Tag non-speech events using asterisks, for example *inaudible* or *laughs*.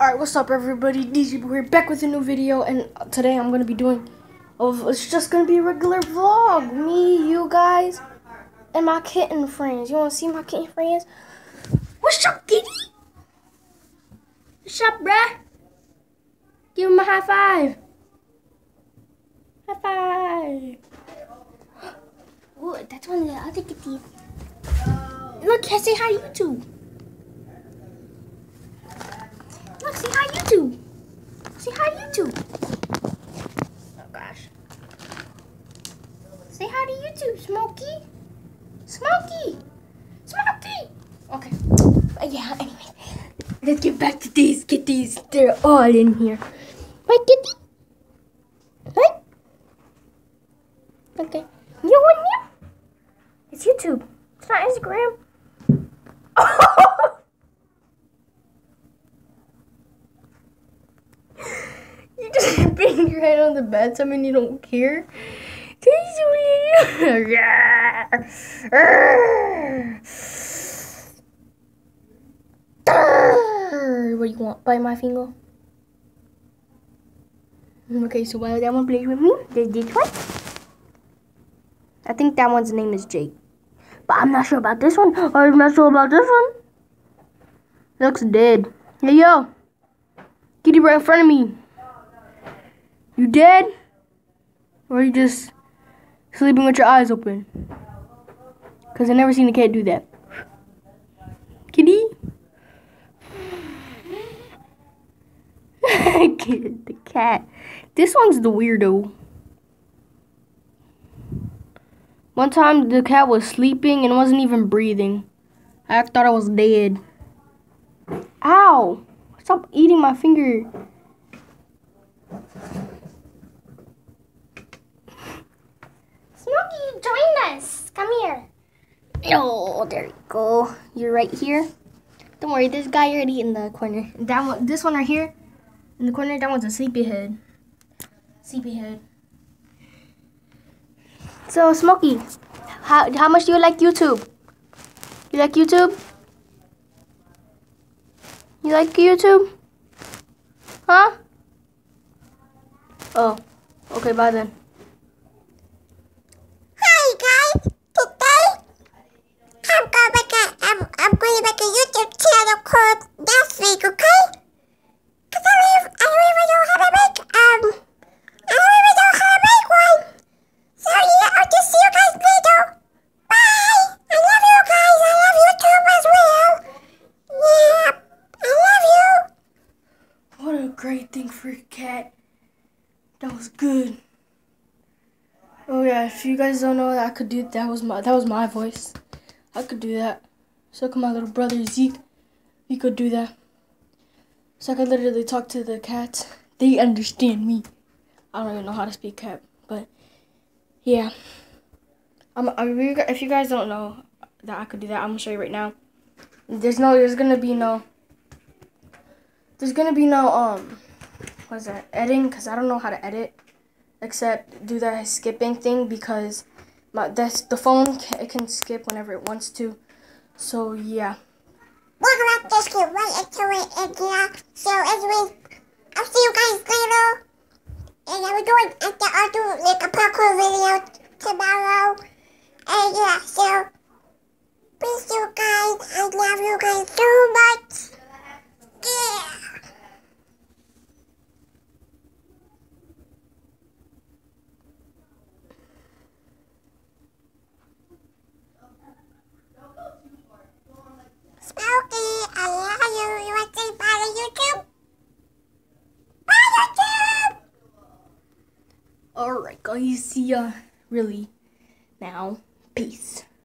Alright, what's up everybody? DJ here, back with a new video, and today I'm gonna be doing, oh, it's just gonna be a regular vlog. Me, you guys, and my kitten friends. You wanna see my kitten friends? What's up, kitty? What's up, bruh? Give him a high five. High five. *gasps* Oh, that's one of the other kitties. Look, I say hi YouTube. Look, say hi YouTube. Say hi YouTube. Oh gosh. Say hi to YouTube, Smokey. Smokey. Smokey. Okay. But yeah, anyway. Let's get back to these kitties. They're all in here. Right, kitty? Right? Okay. You in here? It's YouTube. It's not Instagram. you your head on the bed, I mean you don't care. *laughs* what do you want? Bite my finger? Mm, okay, so while that one plays with me, there's this one. I think that one's name is Jake. But I'm not sure about this one. I'm not sure about this one. Looks dead. Hey, yo. get Kitty right in front of me. You dead? Or are you just sleeping with your eyes open? Because I never seen a cat do that. Kitty? *laughs* the cat. This one's the weirdo. One time the cat was sleeping and wasn't even breathing. I thought I was dead. Ow! Stop eating my finger. Smokey, join us. Come here. Oh, there you go. You're right here. Don't worry, this guy already in the corner. That one, this one right here, in the corner. That one's a sleepyhead. Sleepyhead. So, Smokey, how, how much do you like YouTube? You like YouTube? You like YouTube? Huh? Oh, okay, bye then. Hi guys, today I'm going to make a, I'm, I'm going to make a YouTube channel called Last Week, okay? Cause I don't, even, I don't even know how to make, um, I don't even know how to make one. So yeah, I'll just see you guys later. Bye! I love you guys, I love YouTube as well. Yeah, I love you. What a a cat. That was good. Oh yeah, if you guys don't know, I could do that was my that was my voice. I could do that. So could my little brother Zeke. He could do that. So I could literally talk to the cats. They understand me. I don't even know how to speak cat, but yeah. I'm, I'm, if you guys don't know that I could do that, I'm gonna show you right now. There's no, there's gonna be no, there's gonna be no um, what's that? Editing, cause I don't know how to edit, except do that skipping thing because my the phone can, it can skip whenever it wants to. So yeah. We're gonna just get right into it, and yeah, so anyway, I'll see you guys later. And I will doing, I'll do like a parkour video tomorrow. And yeah, so, peace you guys, I love you guys so much. Yeah. Smokey, I love you. You want to say bye to YouTube? Bye, YouTube! All right, guys. See ya. Really. Now, peace.